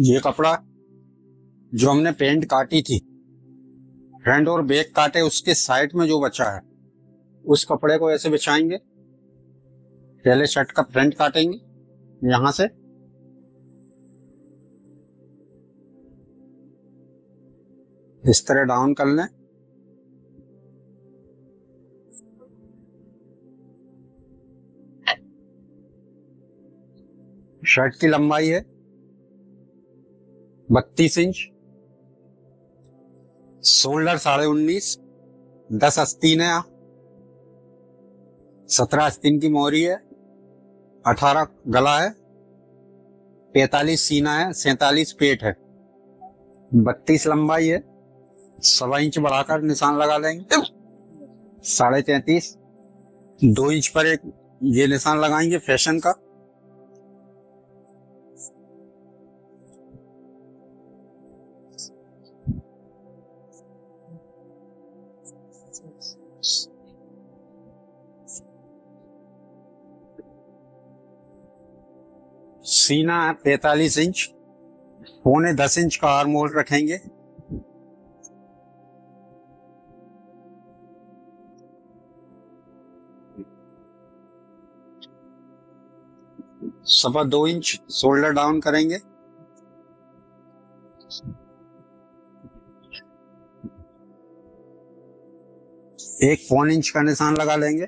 ये कपड़ा जो हमने पेंट काटी थी फ्रंट और बैक काटे उसके साइड में जो बचा है, उस कपड़े को ऐसे बिछाएँगे। पहले शर्ट का फ्रंट काटेंगे, यहाँ से। इस तरह डाउन कर लें। शर्ट की लंबाई है। बत्तीस इंच। शोल्डर साढ़े उन्नीस। दस अस्तीन है। सत्रह अस्तीन की मोहरी है। अठारह गला है। पैतालीस सीना है। सैतालीस पेट है। बत्तीस लंबाई है। सवा इंच बढ़ाकर निशान लगा लेंगे। साढ़े तैतीस। दो इंच पर एक ये निशान लगाएँगे फ़ैशन का। सीना है पैतालीस इंच, पौने दस इंच का आर्म होल रखेंगे। सवा दो इंच शोल्डर डाउन करेंगे। एक पौन इंच का निशान लगा लेंगे।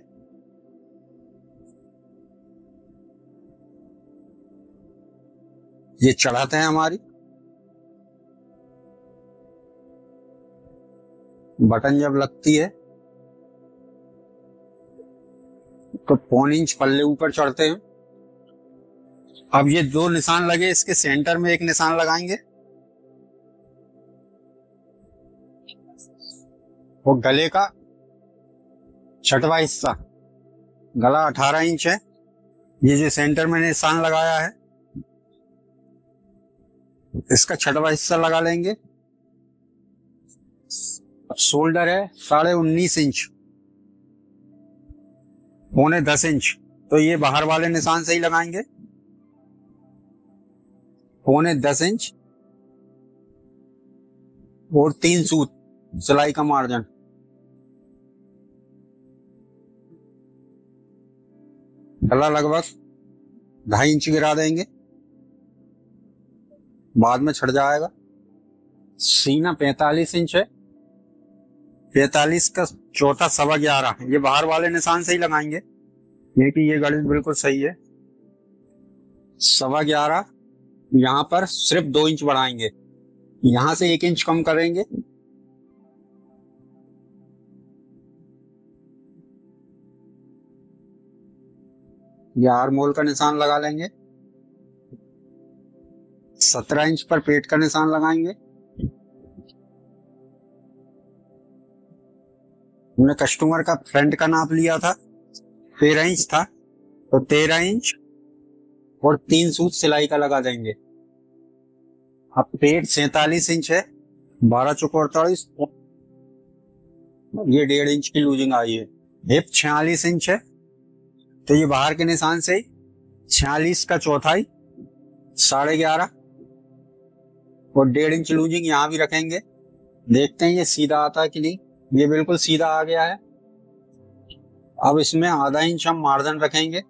ये चढ़ाते हैं हमारी। बटन जब लगती है तो पौन इंच पल्ले ऊपर चढ़ते हैं। अब ये दो निशान लगे, इसके सेंटर में एक निशान लगाएँगे। वो गले का छठवा हिस्सा, गला 18 इंच है। ये जो सेंटर में निशान लगाया है इसका छठवा हिस्सा लगा लेंगे। शोल्डर है साढ़े उन्नीस इंच। पौने दस इंच। तो ये बाहर वाले निशान से ही लगाएँगे। पौने दस इंच। और तीन सूत, सिलाई का मार्जिन। गला लगभग ढाई इंच गिरा देंगे। बाद में छड़ जाएगा। सीना पैतालीस इंच है। पैतालीस का चौथा सवा ग्यारह ये बाहर वाले निशान से ही लगाएँगे। ये कि ये गणित बिल्कुल सही है। सवा ग्यारह, यहाँ पर सिर्फ़ दो इंच बढ़ाएँगे। यहाँ से एक इंच कम करेंगे। ये आर मोल का निशान लगा लेंगे। सत्रह इंच पर पेट का निशान लगाएँगे। हमने कस्टमर का फ्रंट का नाप लिया था, तेरह इंच था तो तेरह इंच और तीन सूत सिलाई का लगा देंगे। अब पेट सैतालीस इंच है, बारह चौक अड़तालीस, ये डेढ़ इंच की लूजिंग आई है। हिप छियालीस इंच है तो ये बाहर के निशान से ही छियालीस का चौथाई, साढ़े ग्यारह और डेढ़ इंच लूजिंग यहाँ भी रखेंगे। देखते हैं ये सीधा आता है कि नहीं। ये बिल्कुल सीधा आ गया है। अब इसमें आधा इंच हम मार्जन रखेंगे।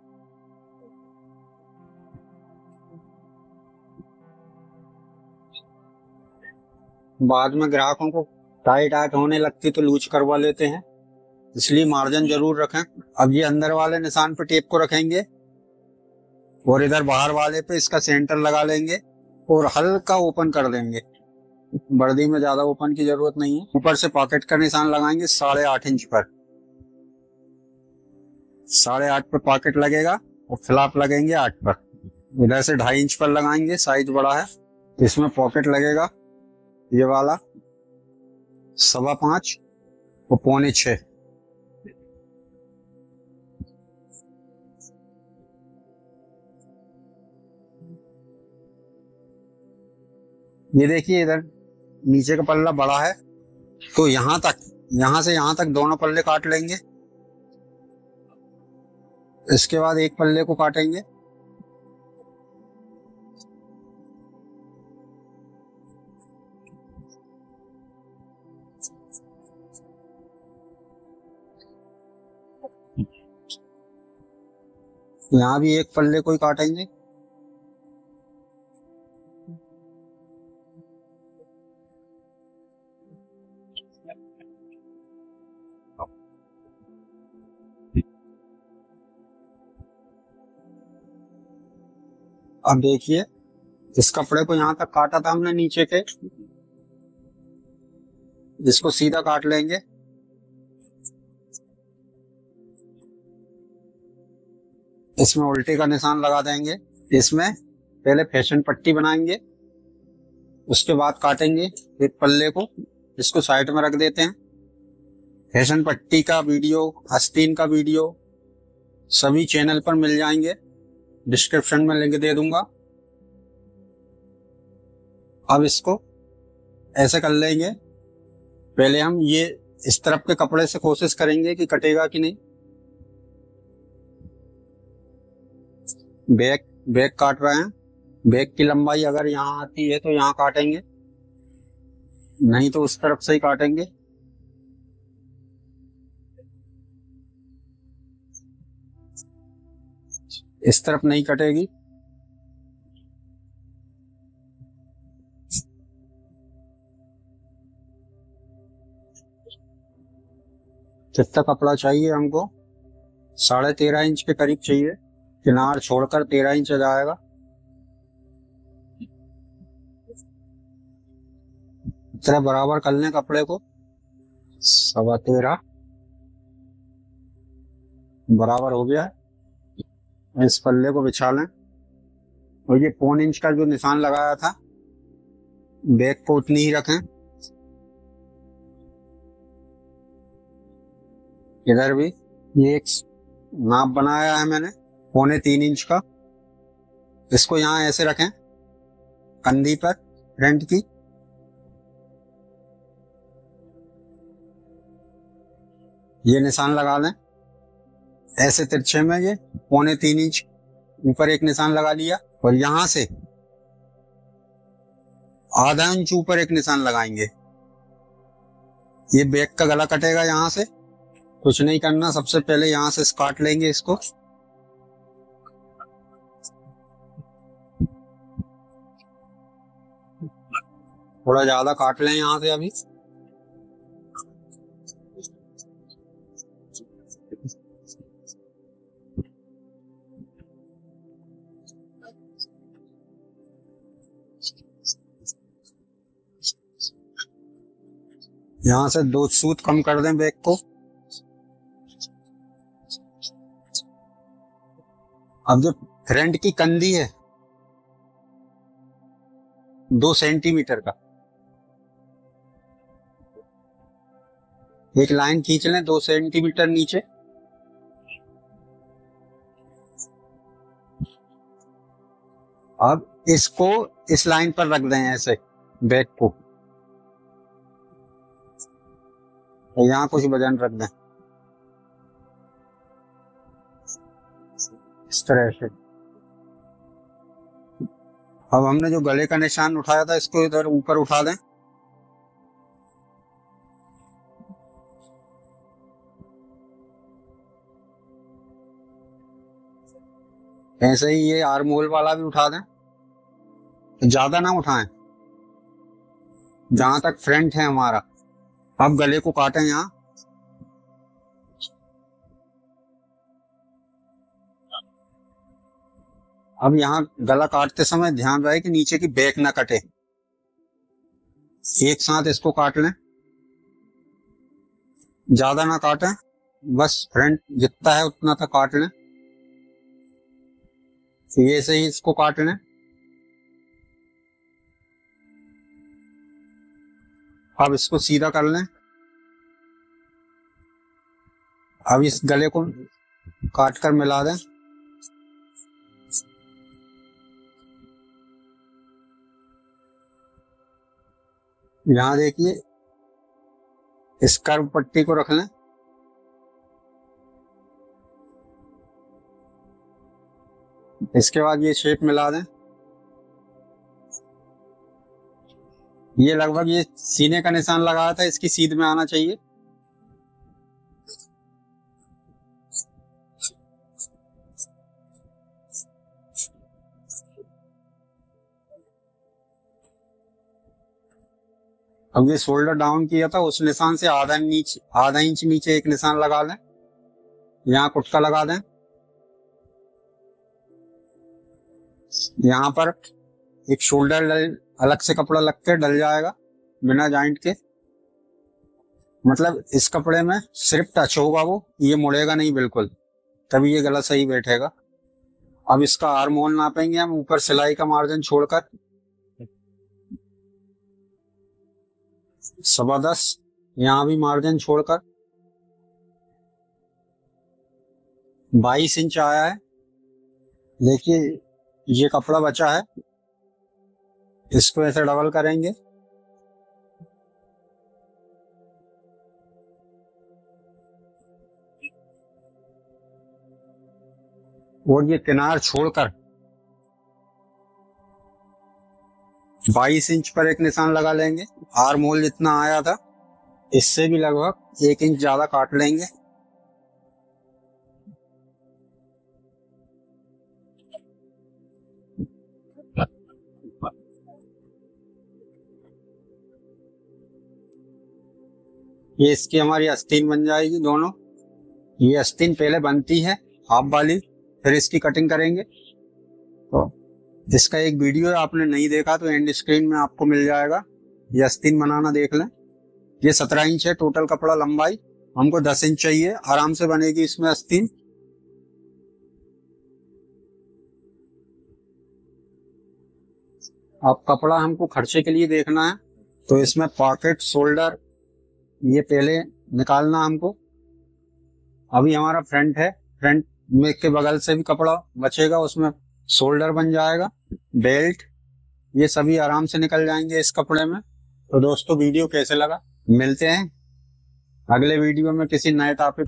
बाद में ग्राहकों को टाइट आइट होने लगती तो लूज करवा लेते हैं। इसलिए मार्जिन ज़रूर रखें। अब ये अंदर वाले निशान पे टेप को रखेंगे और इधर बाहर वाले पे इसका सेंटर लगा लेंगे। और हल्का ओपन कर देंगे। वर्दी में ज़्यादा ओपन की ज़रूरत नहीं है। ऊपर से पॉकेट का निशान लगाएँगे साढ़े आठ इंच पर। साढ़े आठ पर पॉकेट लगेगा और फ्लैप लगेंगे आठ पर। इधर से ढाई इंच पर लगाएँगे, साइज़ बड़ा है। इसमें पॉकेट लगेगा। ये वाला, सवा पाँच और पौने छह ये देखिए इधर, नीचे का पल्ला बड़ा है। तो यहाँ तक, यहाँ से यहाँ तक दोनों पल्ले काट लेंगे। इसके बाद एक पल्ले को काटेंगे। यहाँ भी एक पल्ले को ही काटेंगे। अब देखिए, इस कपड़े को यहाँ तक काटा था हमने नीचे के। इसको सीधा काट लेंगे। इसमें उल्टे का निशान लगा देंगे। इसमें पहले फ़ैशन पट्टी बनाएँगे, उसके बाद काटेंगे एक पल्ले को इसको साइड में रख देते हैं। फ़ैशन पट्टी का वीडियो आस्तीन का वीडियो, सभी चैनल पर मिल जाएँगे। डिस्क्रिप्शन में लिंक दे दूँगा। अब इसको ऐसे कर लेंगे। पहले हम ये इस तरफ़ के कपड़े से कोशिश करेंगे कि कटेगा कि नहीं। बैक बैक काट रहे हैं। बैक की लंबाई अगर यहाँ आती है तो यहाँ काटेंगे। नहीं तो उस तरफ़ से ही काटेंगे। इस तरफ़ नहीं कटेगी। कितना कपड़ा चाहिए हमको, साढ़े तेरह इंच के करीब चाहिए, किनार छोड़कर तेरह इंच जाएगा। तरह बराबर कर लें कपड़े को, सवा तेरह। बराबर हो गया है। इस पल्ले को बिछा लें। और ये पौन इंच का जो निशान लगाया था बैग को उतनी ही रखें। इधर भी ये एक नाप बनाया है मैंने, पौने तीन इंच का। इसको यहाँ ऐसे रखें, कंधी पर, फ्रंट की। ये निशान लगा लें। ऐसे तिरछे में ये पौने तीन इंच ऊपर एक निशान लगा लिया और यहाँ से आधा इंच ऊपर एक निशान लगाएँगे। ये बैक का गला कटेगा यहाँ से। कुछ नहीं करना, सबसे पहले यहाँ से काट लेंगे इसको। थोड़ा ज़्यादा काट लें यहाँ से अभी। यहाँ से दो सूत कम कर दें बैग को। अब जो फ्रंट की कंधी है, दो सेंटीमीटर का। एक लाइन खींच लें, दो सेंटीमीटर नीचे। अब इसको इस लाइन पर रख दें ऐसे बैग को। यहाँ कुछ वज़न रख दें। इस तरह से। अब हमने जो गले का निशान उठाया था, इसको इधर ऊपर उठा दें। ऐसे ही ये आर्म होल वाला भी उठा दें। ज़्यादा ना उठाएँ। जहाँ तक फ्रंट है हमारा। अब गले को काटें यहाँ। अब यहाँ गला काटते समय ध्यान रहे कि नीचे की बैक ना कटे। एक साथ इसको काट लें। ज़्यादा ना काटें। बस फ्रंट जितना है उतना तक काट लें। ये से ही इसको काट लें। अब इसको सीधा कर लें। अब इस गले को काट कर मिला दें। यहाँ देखिए, इस कर्व पट्टी को रख लें। इसके बाद ये शेप मिला दें। ये लगभग ये सीने का निशान लगाया था, इसकी सीध में आना चाहिए। अब ये शोल्डर डाउन किया था, उस निशान से आधा इंच आधा इंच नीचे एक निशान लगा लें। यहाँ कुटका लगा दें। यहाँ पर एक शोल्डर अलग से कपड़ा लग के डल जाएगा बिना जॉइंट के। मतलब इस कपड़े में सिर्फ़ टच होगा वो, ये मुड़ेगा नहीं बिल्कुल। तभी ये गला सही बैठेगा। अब इसका आर मोल नापेंगे हम, ऊपर सिलाई का मार्जिन छोड़कर। सवा दस यहाँ भी मार्जिन छोड़कर। बाईस इंच आया है। देखिए, ये कपड़ा बचा है। इसको ऐसे डबल करेंगे। और ये किनार छोड़कर 22 इंच पर एक निशान लगा लेंगे। आर मोल जितना आया था, इससे भी लगभग एक इंच ज़्यादा काट लेंगे। ये इसकी हमारी अस्तीन बन जाएगी दोनों। ये अस्तीन पहले बनती है, हाफ़ वाली फिर इसकी कटिंग करेंगे। तो इसका एक वीडियो आपने नहीं देखा तो एंड स्क्रीन में आपको मिल जाएगा। ये अस्तीन बनाना देख लें। ये सत्रह इंच है टोटल कपड़ा लंबाई। हमको दस इंच चाहिए, आराम से बनेगी इसमें अस्तीन। अब कपड़ा हमको खर्चे के लिए देखना है। तो इसमें पॉकेट शोल्डर ये पहले निकालना हमको। अभी हमारा फ्रंट है। फ्रंट में के बगल से भी कपड़ा बचेगा, उसमें शोल्डर बन जाएगा, बेल्ट, ये सभी आराम से निकल जाएँगे इस कपड़े में। तो दोस्तों, वीडियो कैसे लगा? मिलते हैं अगले वीडियो में किसी नए टॉपिक